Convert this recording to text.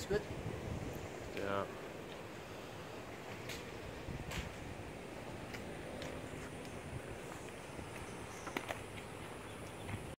That's good. Yeah.